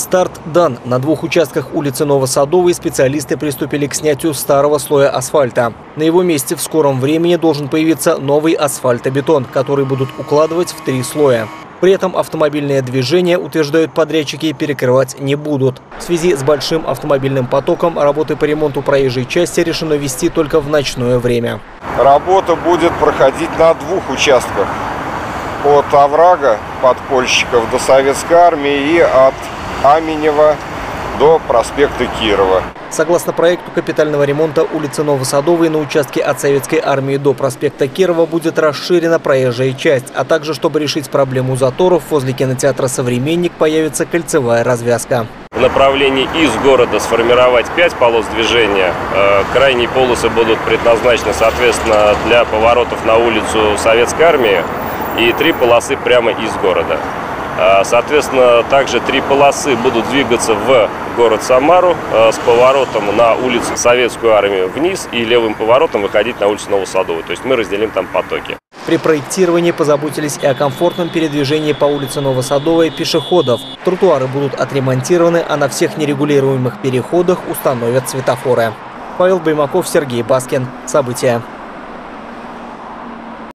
Старт дан. На двух участках улицы Новосадовой специалисты приступили к снятию старого слоя асфальта. На его месте в скором времени должен появиться новый асфальтобетон, который будут укладывать в три слоя. При этом автомобильное движение, утверждают подрядчики, перекрывать не будут. В связи с большим автомобильным потоком работы по ремонту проезжей части решено вести только в ночное время. Работа будет проходить на двух участках. От оврага подпольщиков до Советской армии и от Аменева до проспекта Кирова. Согласно проекту капитального ремонта улицы Новосадовой на участке от Советской армии до проспекта Кирова будет расширена проезжая часть, а также, чтобы решить проблему заторов, возле кинотеатра «Современник» появится кольцевая развязка. В направлении из города сформировать 5 полос движения. Э, крайние полосы будут предназначены, соответственно, для поворотов на улицу Советской армии и три полосы прямо из города. А, соответственно, также три полосы будут двигаться в город Самару а, с поворотом на улицу Советскую армию вниз и левым поворотом выходить на улицу Новосадовую. То есть мы разделим там потоки. При проектировании позаботились и о комфортном передвижении по улице Новосадовой пешеходов. Тротуары будут отремонтированы, а на всех нерегулируемых переходах установят светофоры. Павел Баймаков, Сергей Баскин. События.